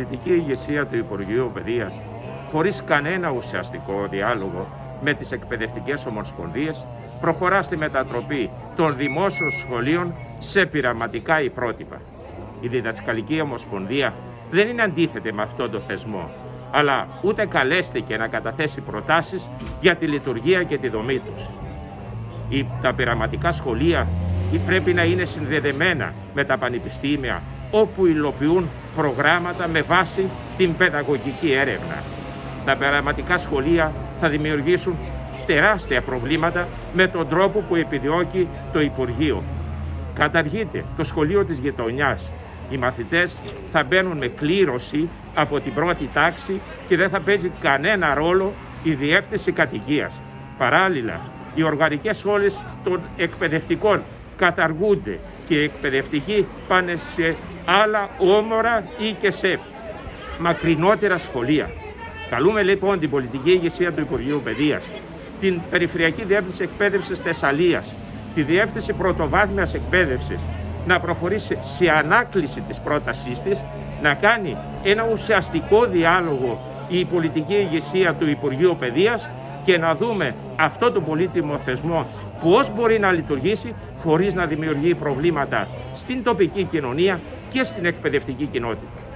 πολιτική ηγεσία του Υπουργείου Παιδείας, χωρίς κανένα ουσιαστικό διάλογο με τις εκπαιδευτικές ομοσπονδίες, προχωρά στη μετατροπή των δημόσιων σχολείων σε πειραματικά ή πρότυπα. Η Διδασκαλική Ομοσπονδία δεν είναι αντίθετη με αυτό το θεσμό, αλλά ούτε καλέστηκε να καταθέσει προτάσεις για τη λειτουργία και τη δομή τους. Τα πειραματικά σχολεία πρέπει να είναι συνδεδεμένα με τα πανεπιστήμια όπου υλοποιούν προγράμματα με βάση την παιδαγωγική έρευνα. Τα πειραματικά σχολεία θα δημιουργήσουν τεράστια προβλήματα με τον τρόπο που επιδιώκει το Υπουργείο. Καταργείται το σχολείο της γειτονιάς. Οι μαθητές θα μπαίνουν με κλήρωση από την πρώτη τάξη και δεν θα παίζει κανένα ρόλο η διεύθυνση κατοικίας. Παράλληλα, οι οργανικές σχόλες των εκπαιδευτικών καταργούνται και οι εκπαιδευτικοί πάνε σε άλλα όμορα ή και σε μακρινότερα σχολεία. Καλούμε λοιπόν την πολιτική ηγεσία του Υπουργείου Παιδείας, την Περιφερειακή Διεύθυνση Εκπαίδευσης Θεσσαλίας, τη Διεύθυνση Πρωτοβάθμιας Εκπαίδευσης να προχωρήσει σε ανάκληση της πρότασής της, να κάνει ένα ουσιαστικό διάλογο η πολιτική ηγεσία του Υπουργείου Παιδείας και να δούμε αυτό το πολύτιμο θεσμό πώς μπορεί να λειτουργήσει χωρίς να δημιουργεί προβλήματα στην τοπική κοινωνία και στην εκπαιδευτική κοινότητα.